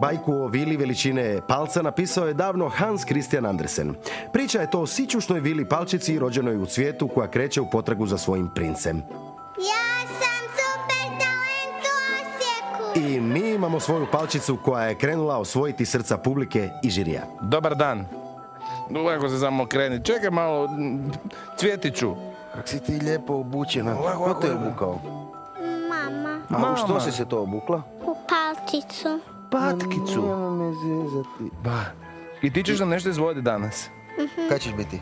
Bajku o vili veličine palca napisao je davno Hans Christian Andersen. Priča je to o sićušnoj vili palčici rođenoj u cvijetu koja kreće u potragu za svojim princem. Ja sam super talent u Osijeku. I mi imamo svoju palčicu koja je krenula osvojiti srca publike i žirija. Dobar dan. Ovako se samo kreni. Čekaj malo, Cvjetiću. Kak si ti lijepo obučena. Ko te je obukao? Mama, A u što si se to obukla? u palčicu. Patkicu. Nema me zezati. Ba. I ti ćeš nam nešto izvoditi danas. Kad ćeš biti?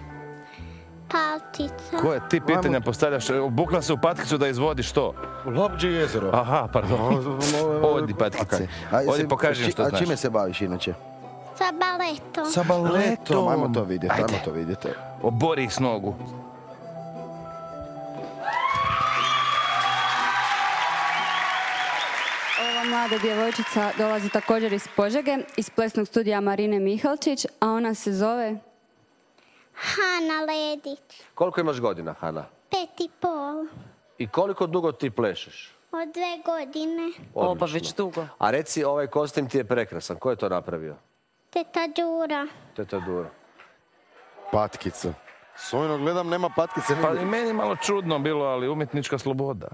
Palčica. Koje ti pitanja postavljaš? Obukla se u patkicu da izvodiš što? Labđe jezero. Aha, pardon. Odi patkice. Odi pokaži što A znaš. čime se baviš inače? Sa baletom. Sa baletom. Ajmo to vidjeti, ajmo to vidjeti. Obori ih s nogu. Mlada djevojčica dolazi također iz Požege, iz plesnog studija Marine Mihalčić, a ona se zove... Hana Ledić. Koliko imaš godina, Hana? Pet i pol. I koliko dugo ti plešeš? Od dve godine. Odlično. već dugo. A reci, ovaj kostim ti je prekrasan. Ko je to napravio? Teta Đura. Teta Dura. Patkicu. Sojno gledam, nema patkice Pa i meni malo čudno bilo, ali umjetnička sloboda.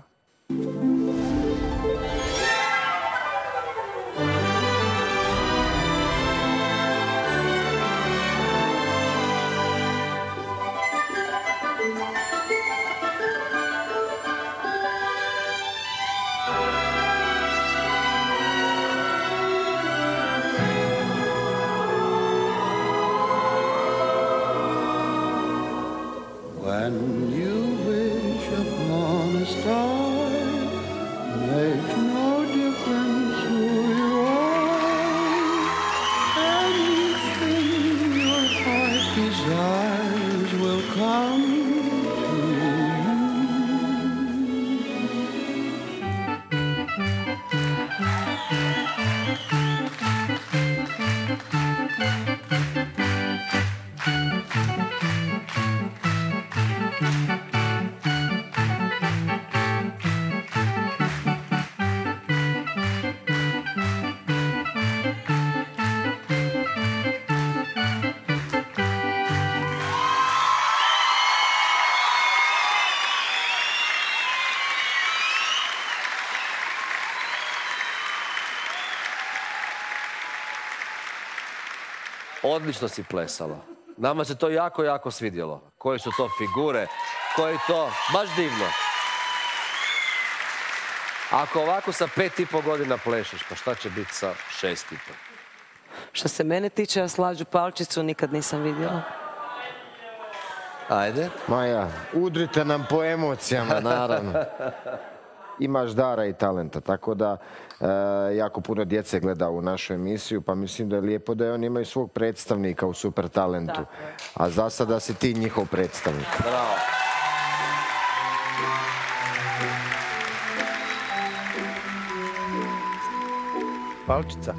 When you wish upon a star, makes no Odlično si plesala. Nama se to jako, jako svidjelo. Koje su to figure, koje to... Baš divno. Ako ovako sa pet i pol godina plešeš, pa šta će biti sa šest i pol? Što se mene tiče, ja slađu palčicu nikad nisam vidjela. Ajde. Maja, udrite nam po emocijama, naravno. Imaš dara i talenta, tako da e, jako puno djece gleda u našu emisiju, pa mislim da je lijepo da oni imaju svog predstavnika u super talentu. A za sada si ti njihov predstavnik. Bravo. Palčica.